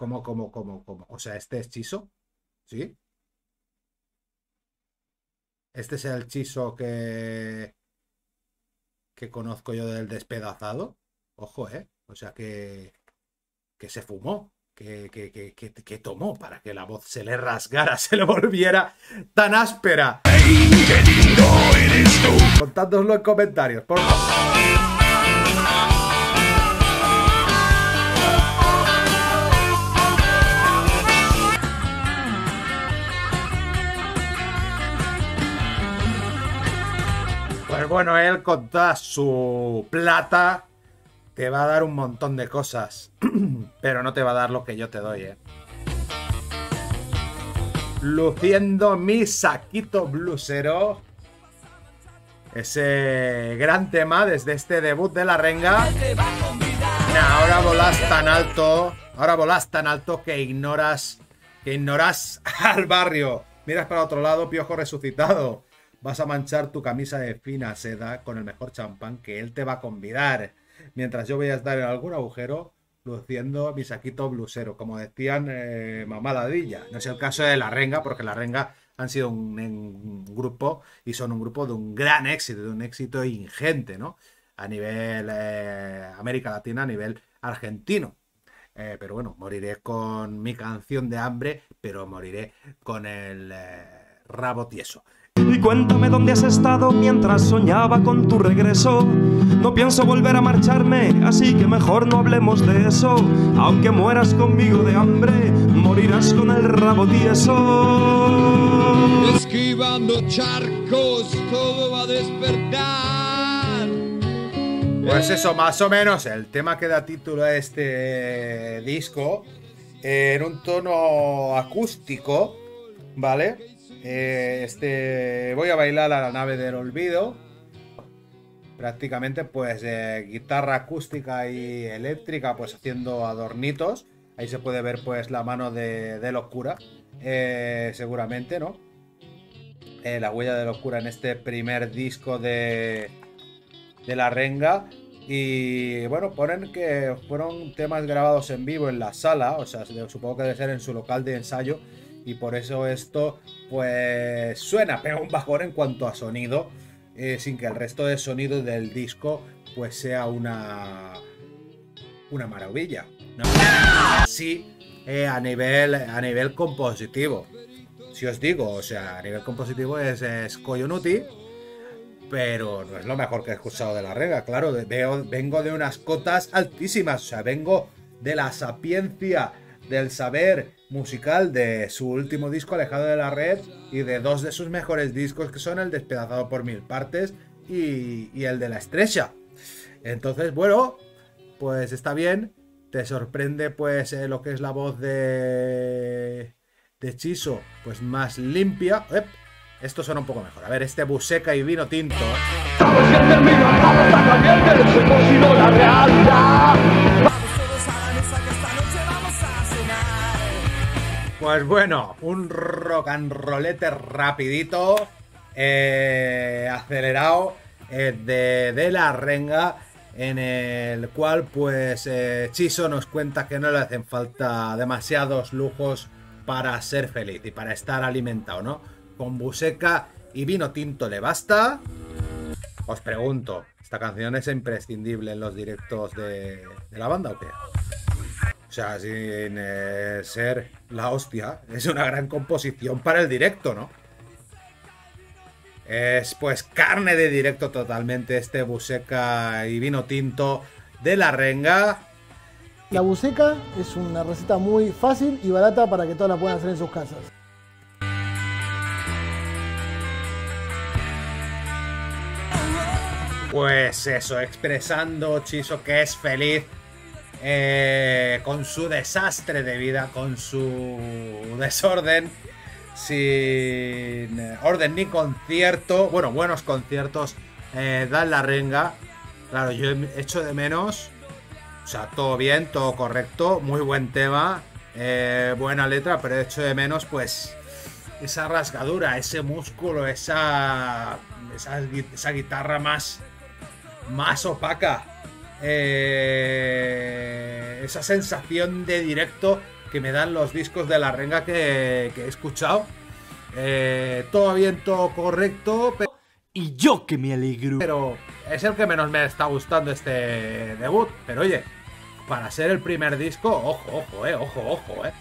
¿Cómo, cómo, cómo, cómo? O sea, este es Chiso, ¿sí? Este es el Chiso que que conozco yo del despedazado. Ojo, ¿eh? O sea que que se fumó, que, que, que, que, tomó para que la voz se le rasgara, se le volviera tan áspera. Contádoslo en comentarios, por favor. Bueno, él con su plata te va a dar un montón de cosas, pero no te va a dar lo que yo te doy, ¿eh? Luciendo mi saquito blusero. Ese gran tema desde este debut de la renga. Ahora volás tan alto. Ahora volás tan alto que ignoras. Que ignoras al barrio. Miras para otro lado, piojo resucitado. Vas a manchar tu camisa de fina seda con el mejor champán que él te va a convidar mientras yo voy a estar en algún agujero luciendo mi saquito blusero, como decían eh, mamá ladilla. No es el caso de la renga, porque la renga han sido un, grupo y son un grupo de un gran éxito, de un éxito ingente, ¿no? A nivel eh, América Latina, a nivel argentino. Eh, pero bueno, moriré con mi canción de hambre, pero moriré con el rabo tieso. Y cuéntame dónde has estado mientras soñaba con tu regreso. No pienso volver a marcharme, así que mejor no hablemos de eso. Aunque mueras conmigo de hambre, morirás con el rabo tieso. Esquivando charcos, todo va a despertar. Pues eso, más o menos, el tema que da título a este disco, en un tono acústico, ¿vale? Eh, este, voy a bailar a la nave del olvido. Prácticamente, pues, guitarra acústica y eléctrica, pues haciendo adornitos. Ahí se puede ver, pues, la mano de, locura. Eh, seguramente, ¿no? Eh, la huella de locura en este primer disco de, de la renga. Y bueno, ponen que fueron temas grabados en vivo en la sala, o sea, supongo que debe ser en su local de ensayo y por eso esto pues suena, pega un bajón en cuanto a sonido, eh, sin que el resto de sonido del disco pues sea una una maravilla. Así eh, a nivel a nivel compositivo. Si os digo, o sea, a nivel compositivo es, es Coyonuti, pero no es lo mejor que he escuchado de la rega, claro, veo, vengo de unas cotas altísimas, o sea, vengo de la sapiencia, del saber, musical de su último disco Alejado de la Red y de dos de sus mejores discos que son el Despedazado por Mil Partes y, el de La Estrecha. Entonces, bueno, pues está bien. Te sorprende pues eh, lo que es la voz de, de Chiso, pues más limpia. Esto suena un poco mejor. A ver, este buseca y vino tinto. Pues bueno, un rock and rollete rapidito, eh, acelerado, eh, de, la renga, en el cual pues eh, Chiso nos cuenta que no le hacen falta demasiados lujos para ser feliz y para estar alimentado, ¿no? Con buseca y vino tinto le basta. Os pregunto, ¿esta canción es imprescindible en los directos de, de la banda o qué? O sea, sin eh, ser la hostia, es una gran composición para el directo, ¿no? Es pues carne de directo totalmente este buseca y vino tinto de la renga. La buseca es una receta muy fácil y barata para que todos la puedan hacer en sus casas. Pues eso, expresando Chiso que es feliz eh, con su desastre de vida, con su desorden, sin eh, orden ni concierto, bueno, buenos conciertos, eh, dan la renga. Claro, yo he hecho de menos, o sea, todo bien, todo correcto, muy buen tema, buena letra, pero he hecho de menos, pues, esa rasgadura, ese músculo, esa, esa, esa guitarra más, más opaca. Eh, esa sensación de directo que me dan los discos de la renga que, que he escuchado. Eh, todo bien, todo correcto, pero, Y yo que me alegro. pero es el que menos me está gustando este debut. Pero oye, para ser el primer disco, ojo, ojo, eh, ojo, ojo, eh.